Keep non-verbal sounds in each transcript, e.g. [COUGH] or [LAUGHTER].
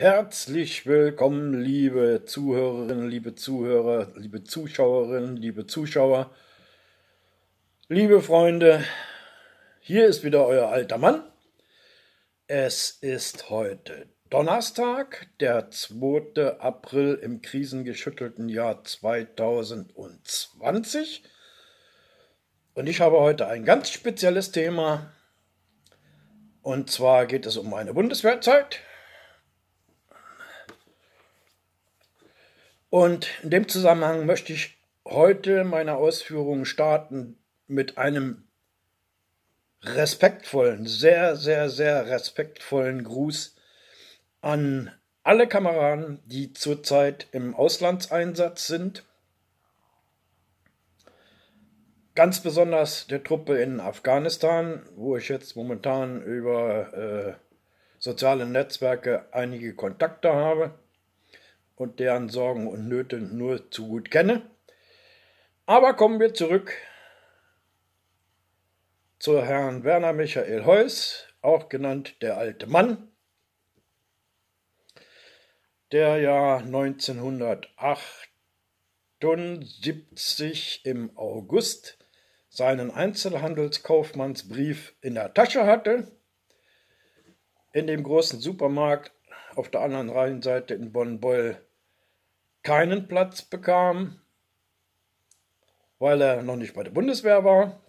Herzlich willkommen, liebe Zuhörerinnen, liebe Zuhörer, liebe Zuschauerinnen, liebe Zuschauer, liebe Freunde. Hier ist wieder euer alter Mann. Es ist heute Donnerstag, der 2. April im krisengeschüttelten Jahr 2020. Und ich habe heute ein ganz spezielles Thema. Und zwar geht es um meine Bundeswehrzeit. Und in dem Zusammenhang möchte ich heute meine Ausführungen starten mit einem respektvollen, sehr, sehr, sehr respektvollen Gruß an alle Kameraden, die zurzeit im Auslandseinsatz sind. Ganz besonders der Truppe in Afghanistan, wo ich jetzt momentan über äh, soziale Netzwerke einige Kontakte habe und deren Sorgen und Nöte nur zu gut kenne. Aber kommen wir zurück zu Herrn Werner Michael Heuss, auch genannt der alte Mann, der ja 1978 im August seinen Einzelhandelskaufmannsbrief in der Tasche hatte, in dem großen Supermarkt auf der anderen Rheinseite in Bonn-Beul keinen Platz bekam, weil er noch nicht bei der Bundeswehr war.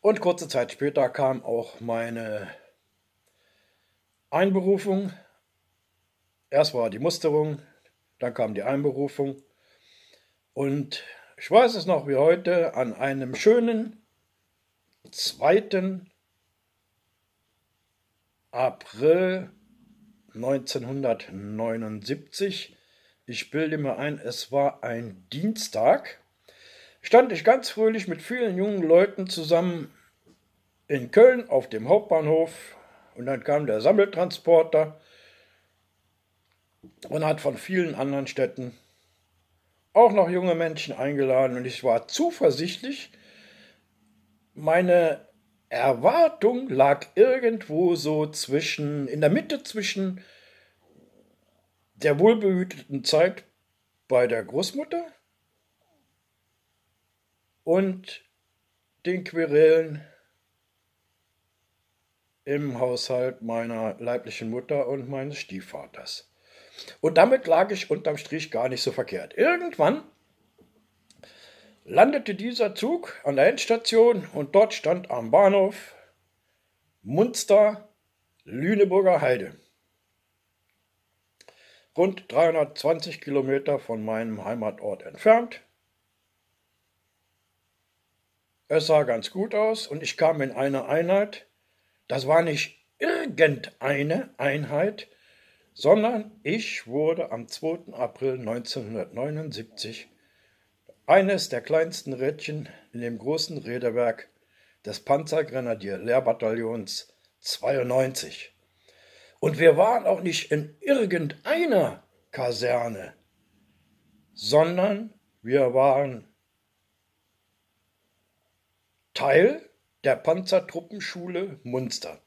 Und kurze Zeit später kam auch meine Einberufung. Erst war die Musterung, dann kam die Einberufung. Und ich weiß es noch wie heute, an einem schönen 2. April 1979 ich bilde mir ein, es war ein Dienstag, stand ich ganz fröhlich mit vielen jungen Leuten zusammen in Köln auf dem Hauptbahnhof und dann kam der Sammeltransporter und hat von vielen anderen Städten auch noch junge Menschen eingeladen und ich war zuversichtlich, meine Erwartung lag irgendwo so zwischen, in der Mitte zwischen der wohlbehüteten Zeit bei der Großmutter und den Querelen im Haushalt meiner leiblichen Mutter und meines Stiefvaters. Und damit lag ich unterm Strich gar nicht so verkehrt. Irgendwann landete dieser Zug an der Endstation und dort stand am Bahnhof Munster Lüneburger Heide rund 320 Kilometer von meinem Heimatort entfernt. Es sah ganz gut aus und ich kam in eine Einheit. Das war nicht irgendeine Einheit, sondern ich wurde am 2. April 1979 eines der kleinsten Rädchen in dem großen Räderwerk des Panzergrenadier Lehrbataillons 92. Und wir waren auch nicht in irgendeiner Kaserne, sondern wir waren Teil der Panzertruppenschule Munster.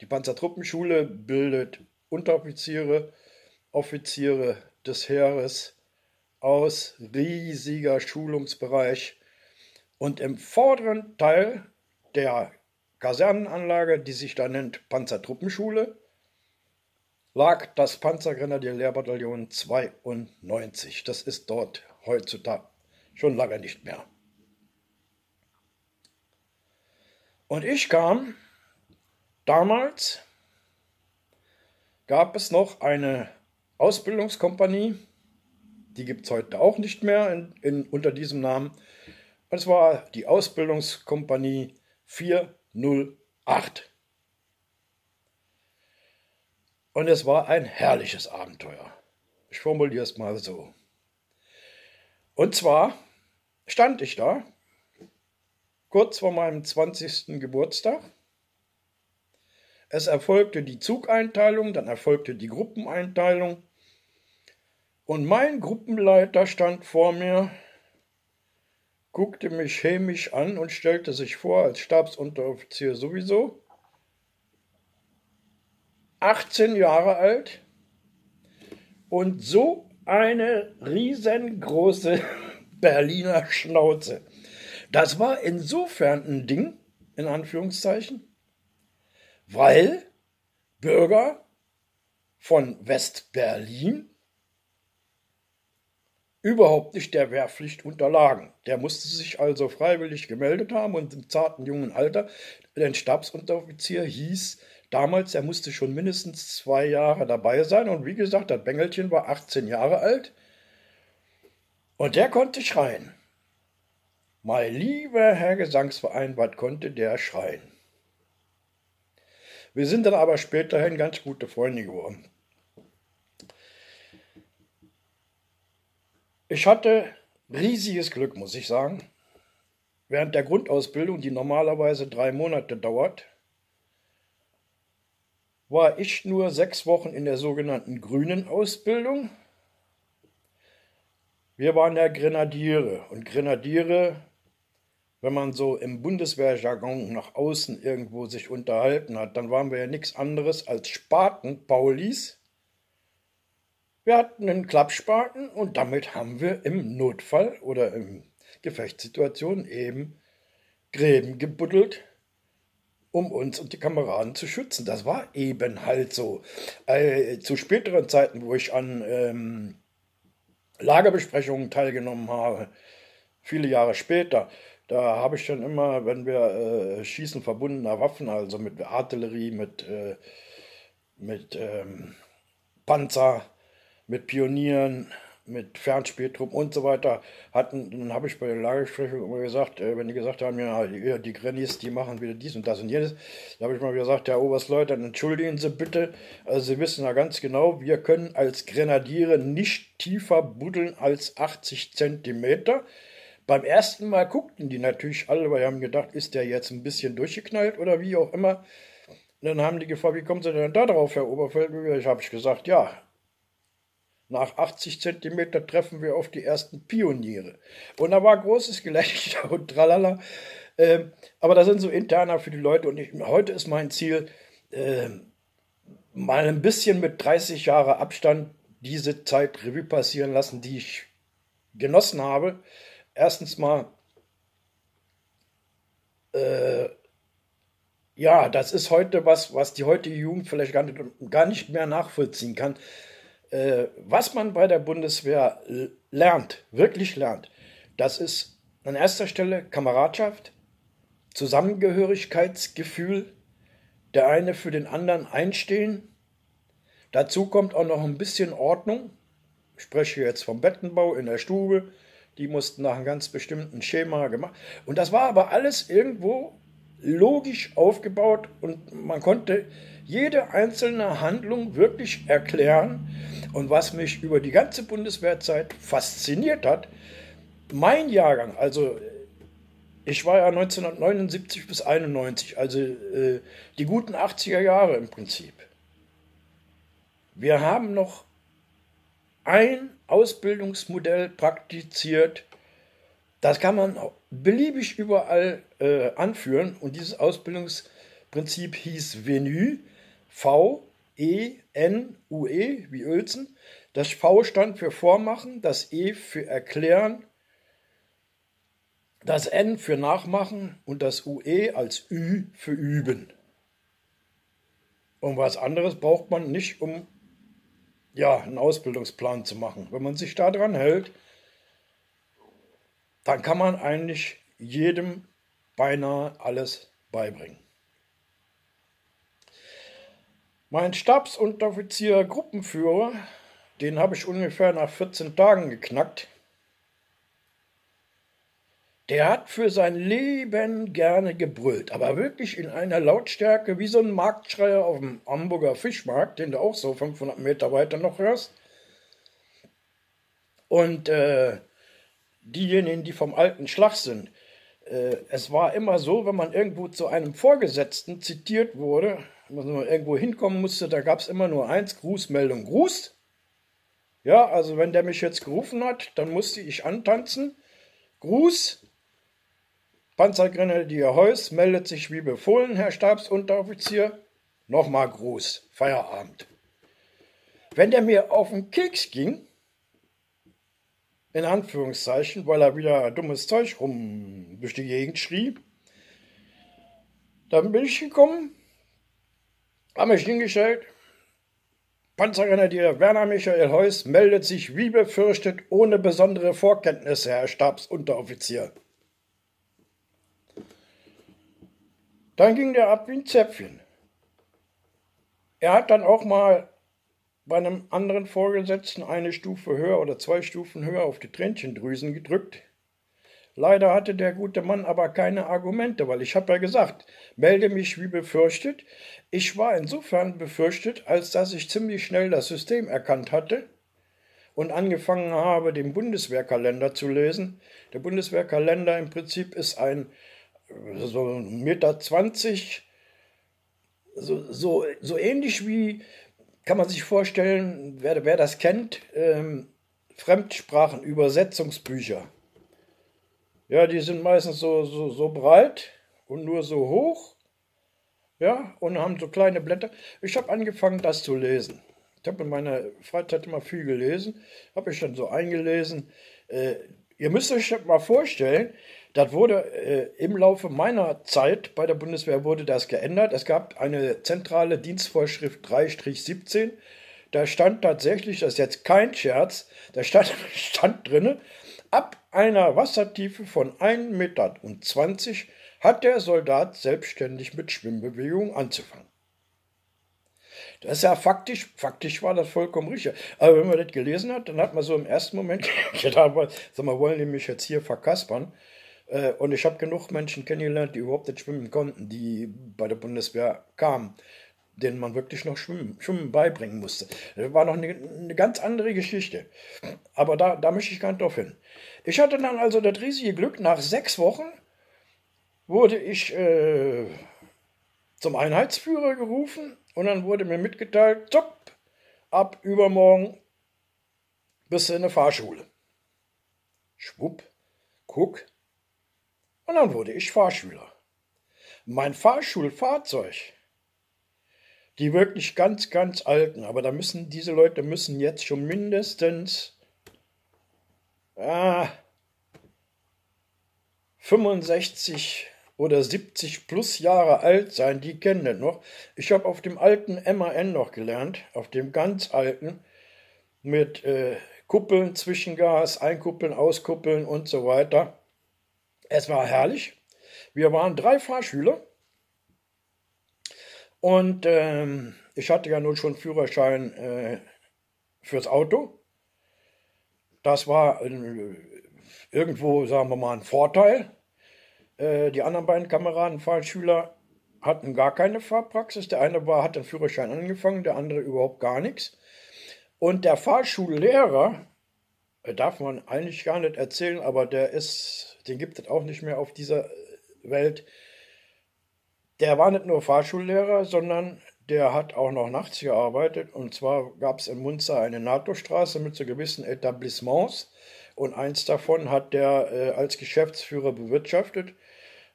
Die Panzertruppenschule bildet Unteroffiziere, Offiziere des Heeres aus riesiger Schulungsbereich und im vorderen Teil der Kasernenanlage, die sich da nennt Panzertruppenschule, lag das Panzergrenadier-Lehrbataillon 92. Das ist dort heutzutage schon lange nicht mehr. Und ich kam, damals gab es noch eine Ausbildungskompanie, die gibt es heute auch nicht mehr in, in, unter diesem Namen. es war die Ausbildungskompanie 408. Und es war ein herrliches Abenteuer. Ich formuliere es mal so. Und zwar stand ich da, kurz vor meinem 20. Geburtstag. Es erfolgte die Zugeinteilung, dann erfolgte die Gruppeneinteilung. Und mein Gruppenleiter stand vor mir, guckte mich hämisch an und stellte sich vor, als Stabsunteroffizier sowieso, 18 Jahre alt und so eine riesengroße [LAUGHS] Berliner Schnauze. Das war insofern ein Ding, in Anführungszeichen, weil Bürger von West-Berlin überhaupt nicht der Wehrpflicht unterlagen. Der musste sich also freiwillig gemeldet haben und im zarten jungen Alter, der Stabsunteroffizier hieß damals, er musste schon mindestens zwei Jahre dabei sein und wie gesagt, das Bengelchen war 18 Jahre alt und der konnte schreien. Mein lieber Herr Gesangsverein, was konnte der schreien? Wir sind dann aber späterhin ganz gute Freunde geworden. Ich hatte riesiges Glück, muss ich sagen. Während der Grundausbildung, die normalerweise drei Monate dauert, war ich nur sechs Wochen in der sogenannten grünen Ausbildung. Wir waren ja Grenadiere. Und Grenadiere, wenn man so im Bundeswehrjargon nach außen irgendwo sich unterhalten hat, dann waren wir ja nichts anderes als Spaten-Paulis, wir hatten einen Klappspaten und damit haben wir im Notfall oder in Gefechtssituationen eben Gräben gebuddelt, um uns und die Kameraden zu schützen. Das war eben halt so. Äh, zu späteren Zeiten, wo ich an ähm, Lagerbesprechungen teilgenommen habe, viele Jahre später, da habe ich dann immer, wenn wir äh, Schießen verbundener Waffen, also mit Artillerie, mit, äh, mit ähm, Panzer, mit Pionieren, mit Fernspektrum und so weiter hatten, dann habe ich bei der Lagebesprechung immer gesagt, äh, wenn die gesagt haben, ja, die, die Grannies, die machen wieder dies und das und jenes, da habe ich mal gesagt, Herr Oberstleutnant, entschuldigen Sie bitte, also Sie wissen ja ganz genau, wir können als Grenadiere nicht tiefer buddeln als 80 Zentimeter. Beim ersten Mal guckten die natürlich alle, weil die haben gedacht, ist der jetzt ein bisschen durchgeknallt oder wie auch immer. Dann haben die gefragt, wie kommen Sie denn da drauf, Herr Oberfeldwebel? Ich habe gesagt, ja, nach 80 Zentimeter treffen wir auf die ersten Pioniere. Und da war großes Gelächter [LAUGHS] und tralala. Ähm, aber das sind so interner für die Leute. Und ich, heute ist mein Ziel, äh, mal ein bisschen mit 30 Jahre Abstand diese Zeit Revue passieren lassen, die ich genossen habe. Erstens mal, äh, ja, das ist heute was, was die heutige Jugend vielleicht gar nicht, gar nicht mehr nachvollziehen kann was man bei der Bundeswehr lernt, wirklich lernt, das ist an erster Stelle Kameradschaft, Zusammengehörigkeitsgefühl, der eine für den anderen einstehen. Dazu kommt auch noch ein bisschen Ordnung. Ich spreche jetzt vom Bettenbau in der Stube. Die mussten nach einem ganz bestimmten Schema gemacht. Und das war aber alles irgendwo logisch aufgebaut und man konnte jede einzelne Handlung wirklich erklären. Und was mich über die ganze Bundeswehrzeit fasziniert hat, mein Jahrgang, also ich war ja 1979 bis 91, also äh, die guten 80er Jahre im Prinzip. Wir haben noch ein Ausbildungsmodell praktiziert, das kann man beliebig überall äh, anführen und dieses Ausbildungsprinzip hieß Venue. V-E-N-U-E, wie Uelzen. Das V stand für Vormachen, das E für Erklären, das N für Nachmachen und das UE als Ü für Üben. Und was anderes braucht man nicht, um ja, einen Ausbildungsplan zu machen. Wenn man sich daran hält, dann kann man eigentlich jedem beinahe alles beibringen. Mein Stabsunteroffizier Gruppenführer, den habe ich ungefähr nach 14 Tagen geknackt. Der hat für sein Leben gerne gebrüllt, aber wirklich in einer Lautstärke wie so ein Marktschreier auf dem Hamburger Fischmarkt, den du auch so 500 Meter weiter noch hörst. Und äh, diejenigen, die vom alten Schlag sind, äh, es war immer so, wenn man irgendwo zu einem Vorgesetzten zitiert wurde, wenn man irgendwo hinkommen musste, da gab es immer nur eins, Grußmeldung, Gruß. Ja, also wenn der mich jetzt gerufen hat, dann musste ich antanzen. Gruß. Panzergrenadier Heuss meldet sich wie befohlen, Herr Stabsunteroffizier. nochmal Gruß, Feierabend. Wenn der mir auf den Keks ging, in Anführungszeichen, weil er wieder dummes Zeug rum durch die Gegend schrie, dann bin ich gekommen, habe mich hingestellt, Panzergrenadier Werner Michael Heuss meldet sich wie befürchtet ohne besondere Vorkenntnisse, Herr Stabsunteroffizier. Dann ging der ab wie ein Zäpfchen. Er hat dann auch mal bei einem anderen Vorgesetzten eine Stufe höher oder zwei Stufen höher auf die Tränchendrüsen gedrückt. Leider hatte der gute Mann aber keine Argumente, weil ich habe ja gesagt, melde mich wie befürchtet. Ich war insofern befürchtet, als dass ich ziemlich schnell das System erkannt hatte und angefangen habe, den Bundeswehrkalender zu lesen. Der Bundeswehrkalender im Prinzip ist ein so Meter 20, so, so, so ähnlich wie, kann man sich vorstellen, wer, wer das kennt, ähm, Fremdsprachenübersetzungsbücher. Ja, die sind meistens so, so, so breit und nur so hoch. Ja, und haben so kleine Blätter. Ich habe angefangen, das zu lesen. Ich habe in meiner Freizeit immer viel gelesen, habe ich dann so eingelesen. Äh, ihr müsst euch mal vorstellen, das wurde äh, im Laufe meiner Zeit bei der Bundeswehr wurde das geändert. Es gab eine zentrale Dienstvorschrift 3-17. Da stand tatsächlich, das ist jetzt kein Scherz, da stand, [LAUGHS] stand drin, ab einer Wassertiefe von 1,20 Meter hat der Soldat selbstständig mit Schwimmbewegungen anzufangen. Das ist ja faktisch, faktisch war das vollkommen richtig. Aber wenn man das gelesen hat, dann hat man so im ersten Moment [LAUGHS] gedacht, sag mal, wollen die mich jetzt hier verkaspern? Äh, und ich habe genug Menschen kennengelernt, die überhaupt nicht schwimmen konnten, die bei der Bundeswehr kamen, denen man wirklich noch Schwimmen, Schwimmen beibringen musste. Das war noch eine, eine ganz andere Geschichte. Aber da, da möchte ich gar nicht drauf hin. Ich hatte dann also das riesige Glück, nach sechs Wochen wurde ich äh, zum Einheitsführer gerufen und dann wurde mir mitgeteilt, zopp, ab übermorgen bist du in der Fahrschule. Schwupp, guck, und dann wurde ich Fahrschüler. Mein Fahrschulfahrzeug, die wirklich ganz, ganz alten, aber da müssen diese Leute müssen jetzt schon mindestens ah, 65 oder 70 plus Jahre alt sein, die kennen das noch. Ich habe auf dem alten MAN noch gelernt, auf dem ganz alten, mit äh, Kuppeln, Zwischengas, Einkuppeln, Auskuppeln und so weiter. Es war herrlich. Wir waren drei Fahrschüler und ähm, ich hatte ja nun schon Führerschein äh, fürs Auto. Das war äh, irgendwo, sagen wir mal, ein Vorteil. Äh, die anderen beiden Kameraden, Fahrschüler, hatten gar keine Fahrpraxis. Der eine war, hat den Führerschein angefangen, der andere überhaupt gar nichts. Und der Fahrschullehrer, äh, darf man eigentlich gar nicht erzählen, aber der ist, den gibt es auch nicht mehr auf dieser Welt. Der war nicht nur Fahrschullehrer, sondern der hat auch noch nachts gearbeitet. Und zwar gab es in Munster eine NATO-Straße mit so gewissen Etablissements. Und eins davon hat der äh, als Geschäftsführer bewirtschaftet.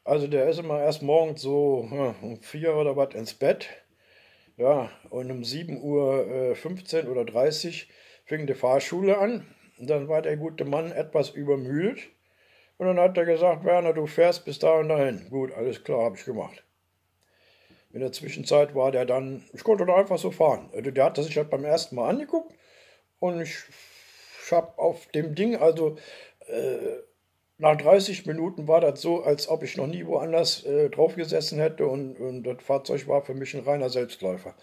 Also der ist immer erst morgens so ja, um vier oder was ins Bett. Ja, und um 7 Uhr äh, 15 oder 30 fing die Fahrschule an. Und dann war der gute Mann etwas übermüdet. Und dann hat er gesagt, Werner, du fährst bis da und dahin. Gut, alles klar, habe ich gemacht. In der Zwischenzeit war der dann, ich konnte da einfach so fahren. Also der hat sich halt beim ersten Mal angeguckt und ich, ich habe auf dem Ding, also äh, nach 30 Minuten war das so, als ob ich noch nie woanders äh, drauf gesessen hätte und, und das Fahrzeug war für mich ein reiner Selbstläufer.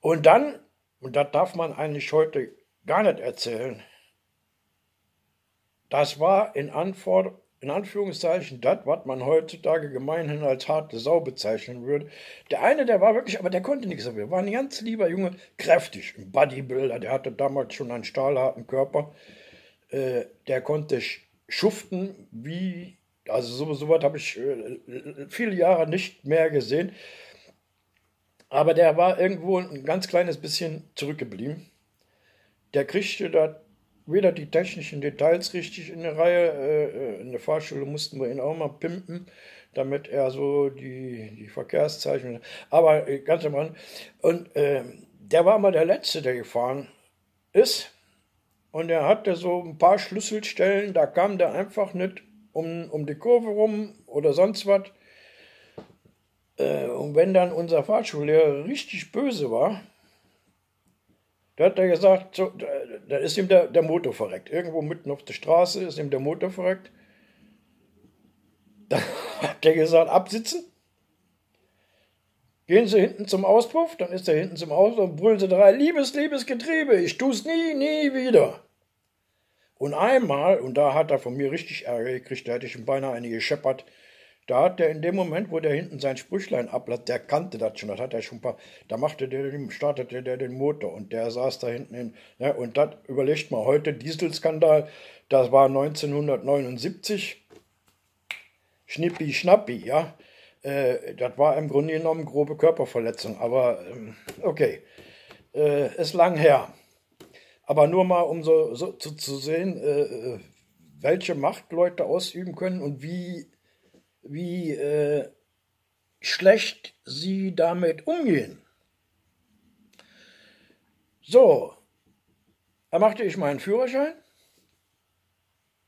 Und dann, und das darf man eigentlich heute gar nicht erzählen. Das war in, Anforder in Anführungszeichen das, was man heutzutage gemeinhin als harte Sau bezeichnen würde. Der eine, der war wirklich, aber der konnte nichts dafür. War ein ganz lieber Junge, kräftig, ein Bodybuilder, der hatte damals schon einen stahlharten Körper. Äh, der konnte schuften wie, also so, so was habe ich äh, viele Jahre nicht mehr gesehen. Aber der war irgendwo ein ganz kleines bisschen zurückgeblieben der kriegte da weder die technischen Details richtig in der Reihe. Äh, in der Fahrschule mussten wir ihn auch mal pimpen. damit er so die, die Verkehrszeichen. Aber äh, ganz am Rand. Und äh, der war mal der Letzte, der gefahren ist. Und er hatte so ein paar Schlüsselstellen, da kam der einfach nicht um, um die Kurve rum oder sonst was. Äh, und wenn dann unser Fahrschullehrer richtig böse war, da hat er gesagt, so, da, ist ihm der, der Motor verreckt. Irgendwo mitten auf der Straße ist ihm der Motor verreckt. Da [LAUGHS] hat er gesagt, absitzen. Gehen Sie hinten zum Auspuff, dann ist er hinten zum Auspuff und brüllen Sie drei, liebes, liebes Getriebe, ich tu's nie, nie wieder. Und einmal, und da hat er von mir richtig Ärger gekriegt, da hätte ich ihm beinahe eine gescheppert, da hat der in dem Moment, wo der hinten sein Sprüchlein ablässt, der kannte das schon, das hat er schon ein paar, da machte der, startete der den Motor und der saß da hinten hin, ne, und das überlegt mal heute, Dieselskandal, das war 1979, Schnippi Schnappi, ja, äh, das war im Grunde genommen grobe Körperverletzung, aber ähm, okay, äh, ist lang her. Aber nur mal, um so, so zu, zu, sehen, äh, äh, welche Macht Leute ausüben können und wie, wie äh, schlecht sie damit umgehen. So, da machte ich meinen Führerschein.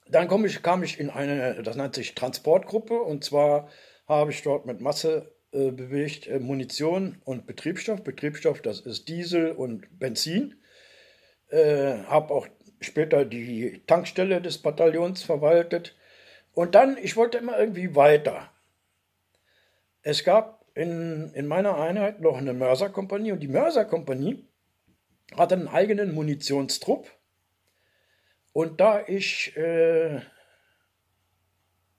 Dann ich, kam ich in eine, das nennt sich Transportgruppe, und zwar habe ich dort mit Masse äh, bewegt äh, Munition und Betriebsstoff. Betriebsstoff, das ist Diesel und Benzin. Äh, habe auch später die Tankstelle des Bataillons verwaltet. Und dann, ich wollte immer irgendwie weiter. Es gab in, in meiner Einheit noch eine Mörserkompanie und die Mörserkompanie hatte einen eigenen Munitionstrupp. Und da ich äh,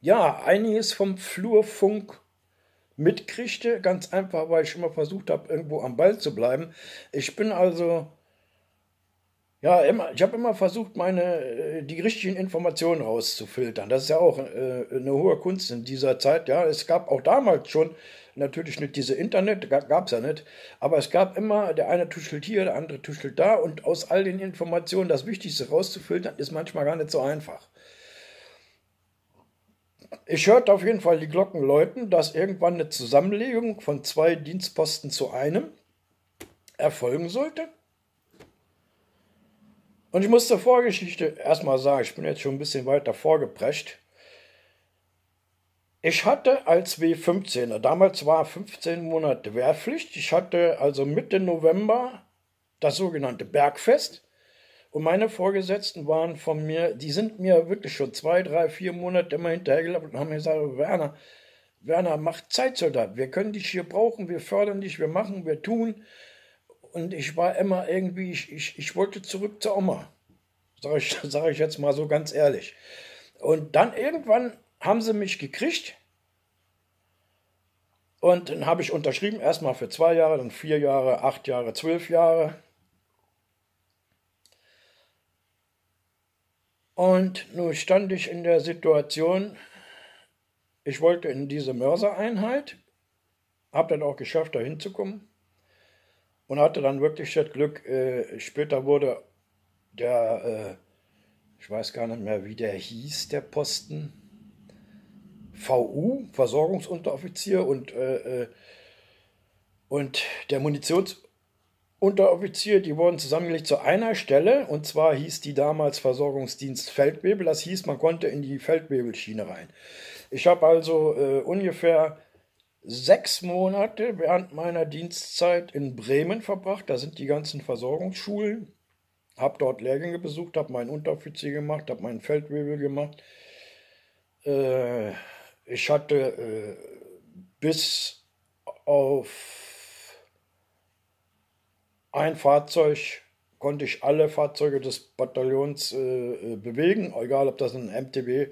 ja, einiges vom Flurfunk mitkriegte, ganz einfach, weil ich immer versucht habe, irgendwo am Ball zu bleiben. Ich bin also, ja, immer, ich habe immer versucht, meine, äh, die richtigen Informationen rauszufiltern. Das ist ja auch äh, eine hohe Kunst in dieser Zeit. Ja, es gab auch damals schon natürlich nicht diese Internet, gab es ja nicht, aber es gab immer, der eine tuschelt hier, der andere tuschelt da und aus all den Informationen das Wichtigste rauszufiltern, ist manchmal gar nicht so einfach. Ich hörte auf jeden Fall die Glocken läuten, dass irgendwann eine Zusammenlegung von zwei Dienstposten zu einem erfolgen sollte. Und ich muss zur Vorgeschichte erstmal sagen, ich bin jetzt schon ein bisschen weiter vorgeprescht. Ich hatte als W15er, damals war 15 Monate Wehrpflicht, ich hatte also Mitte November das sogenannte Bergfest. Und meine Vorgesetzten waren von mir, die sind mir wirklich schon zwei, drei, vier Monate immer hinterhergelaufen und haben mir gesagt, Werner, Werner, mach Zeitsoldat. Wir können dich hier brauchen, wir fördern dich, wir machen, wir tun. Und ich war immer irgendwie, ich, ich, ich wollte zurück zur Oma. Sage ich, [LAUGHS] sag ich jetzt mal so ganz ehrlich. Und dann irgendwann haben sie mich gekriegt. Und dann habe ich unterschrieben, erstmal für zwei Jahre, dann vier Jahre, acht Jahre, zwölf Jahre. Und nun stand ich in der Situation, ich wollte in diese Mörsereinheit, habe dann auch geschafft, da hinzukommen und hatte dann wirklich das Glück, äh, später wurde der, äh, ich weiß gar nicht mehr, wie der hieß, der Posten, VU, Versorgungsunteroffizier und, äh, äh, und der Munitions- Unteroffizier, die wurden zusammengelegt zu einer Stelle und zwar hieß die damals Versorgungsdienst Feldwebel. Das hieß, man konnte in die Feldwebelschiene rein. Ich habe also äh, ungefähr sechs Monate während meiner Dienstzeit in Bremen verbracht. Da sind die ganzen Versorgungsschulen. Habe dort Lehrgänge besucht, habe meinen Unteroffizier gemacht, habe meinen Feldwebel gemacht. Äh, ich hatte äh, bis auf ein Fahrzeug konnte ich alle Fahrzeuge des Bataillons äh, äh bewegen, egal ob das ein MTB,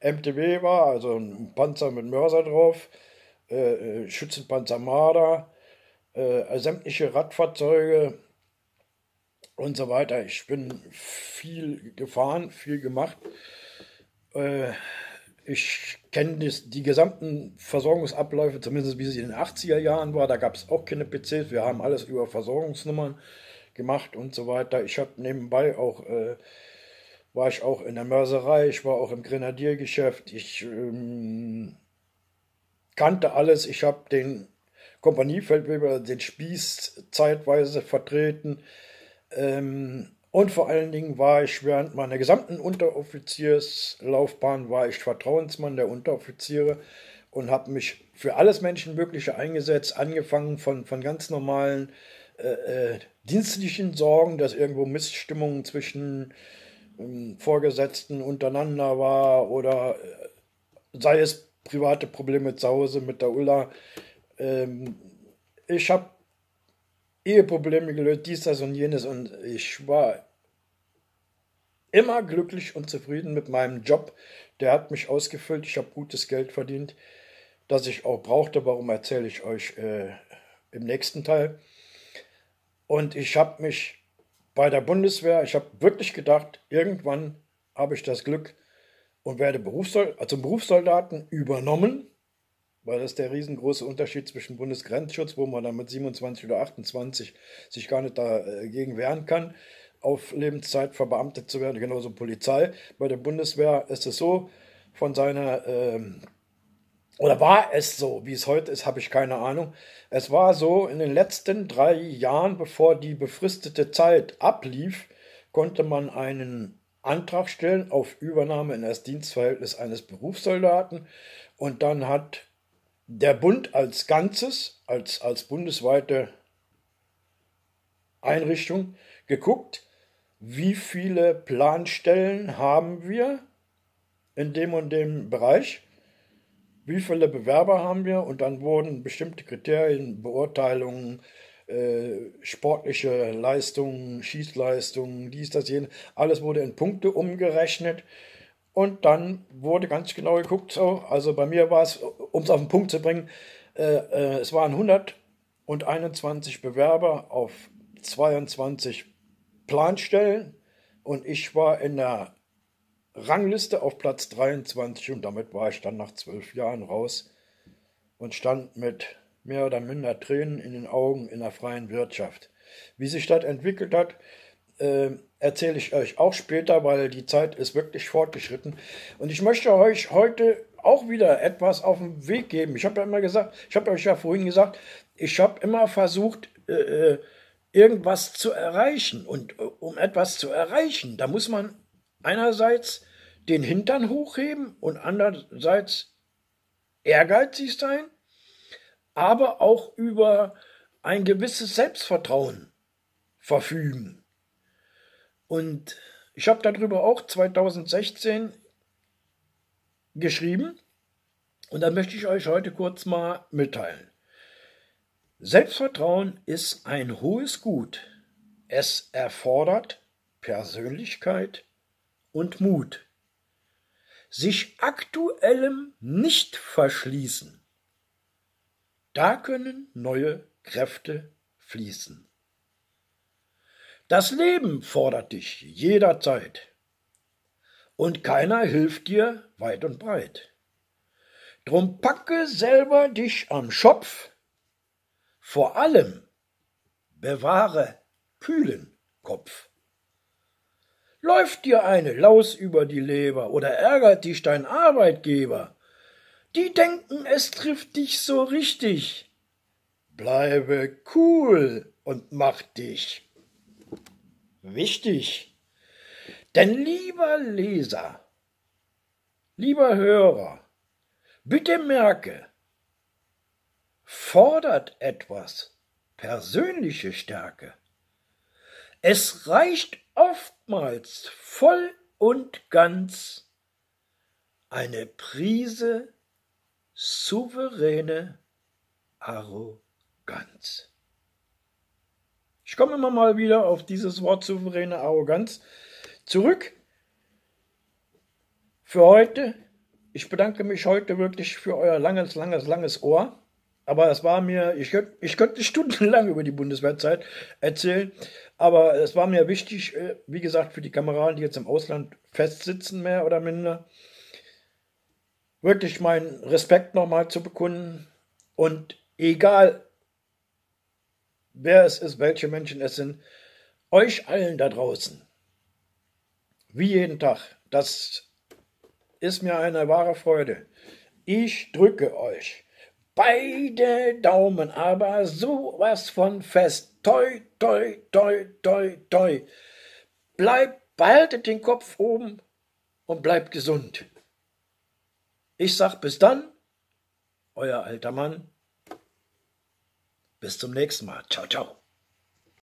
MTB war, also ein Panzer mit Mörser drauf, äh, äh Schützenpanzer Marder, äh, sämtliche Radfahrzeuge und so weiter. Ich bin viel gefahren, viel gemacht. Äh, ich kenne die gesamten Versorgungsabläufe, zumindest wie es in den 80er Jahren war. Da gab es auch keine PCs. Wir haben alles über Versorgungsnummern gemacht und so weiter. Ich habe nebenbei auch, äh, war ich auch in der Mörserei, ich war auch im Grenadiergeschäft. Ich ähm, kannte alles. Ich habe den Kompaniefeldwebel, den Spieß zeitweise vertreten. Ähm, und vor allen Dingen war ich während meiner gesamten Unteroffizierslaufbahn war ich Vertrauensmann der Unteroffiziere und habe mich für alles Menschenmögliche eingesetzt, angefangen von, von ganz normalen äh, äh, dienstlichen Sorgen, dass irgendwo Missstimmungen zwischen ähm, Vorgesetzten untereinander war oder äh, sei es private Probleme zu Hause mit der Ulla. Ähm, ich habe Eheprobleme gelöst, dies, das und jenes und ich war immer glücklich und zufrieden mit meinem Job. Der hat mich ausgefüllt, ich habe gutes Geld verdient, das ich auch brauchte. Warum erzähle ich euch äh, im nächsten Teil? Und ich habe mich bei der Bundeswehr, ich habe wirklich gedacht, irgendwann habe ich das Glück und werde Berufssold also Berufssoldaten übernommen weil das der riesengroße Unterschied zwischen Bundesgrenzschutz, wo man dann mit 27 oder 28 sich gar nicht dagegen wehren kann, auf Lebenszeit verbeamtet zu werden, genauso Polizei. Bei der Bundeswehr ist es so, von seiner, ähm, oder war es so, wie es heute ist, habe ich keine Ahnung. Es war so, in den letzten drei Jahren, bevor die befristete Zeit ablief, konnte man einen Antrag stellen auf Übernahme in das Dienstverhältnis eines Berufssoldaten. Und dann hat der Bund als Ganzes, als, als bundesweite Einrichtung geguckt, wie viele Planstellen haben wir in dem und dem Bereich, wie viele Bewerber haben wir. Und dann wurden bestimmte Kriterien, Beurteilungen, äh, sportliche Leistungen, Schießleistungen, dies, das, jenes, alles wurde in Punkte umgerechnet. Und dann wurde ganz genau geguckt, so, also bei mir war es, um es auf den Punkt zu bringen, äh, äh, es waren 121 Bewerber auf 22 Planstellen. Und ich war in der Rangliste auf Platz 23 und damit war ich dann nach zwölf Jahren raus und stand mit mehr oder minder Tränen in den Augen in der freien Wirtschaft. Wie sich das entwickelt hat, äh, erzähle ich euch auch später, weil die Zeit ist wirklich fortgeschritten. Und ich möchte euch heute auch wieder etwas auf den Weg geben. Ich habe ja immer gesagt, ich habe euch ja vorhin gesagt, ich habe immer versucht, äh, äh, irgendwas zu erreichen. Und äh, um etwas zu erreichen, da muss man einerseits den Hintern hochheben und andererseits ehrgeizig sein, aber auch über ein gewisses Selbstvertrauen verfügen. Und ich habe darüber auch 2016 geschrieben und dann möchte ich euch heute kurz mal mitteilen. Selbstvertrauen ist ein hohes Gut. Es erfordert Persönlichkeit und Mut. Sich aktuellem nicht verschließen. Da können neue Kräfte fließen. Das Leben fordert dich jederzeit. Und keiner hilft dir weit und breit. Drum packe selber dich am Schopf. Vor allem bewahre kühlen Kopf. Läuft dir eine Laus über die Leber oder ärgert dich dein Arbeitgeber, die denken, es trifft dich so richtig. Bleibe cool und mach dich wichtig. Denn lieber Leser, lieber Hörer, bitte merke, fordert etwas persönliche Stärke. Es reicht oftmals voll und ganz eine Prise souveräne Arroganz. Ich komme immer mal wieder auf dieses Wort souveräne Arroganz zurück. Für heute, ich bedanke mich heute wirklich für euer langes, langes, langes Ohr. Aber es war mir, ich, ich könnte [LAUGHS] stundenlang über die Bundeswehrzeit erzählen, aber es war mir wichtig, äh, wie gesagt, für die Kameraden, die jetzt im Ausland festsitzen, mehr oder minder, wirklich meinen Respekt nochmal zu bekunden. Und egal, wer es ist, welche Menschen es sind, euch allen da draußen, wie jeden Tag, das ist mir eine wahre Freude. Ich drücke euch beide Daumen aber sowas von fest. Toi, toi, toi, toi, toi. Bleibt, behaltet den Kopf oben und bleibt gesund. Ich sag bis dann, euer alter Mann. Bis zum nächsten Mal. Ciao, ciao.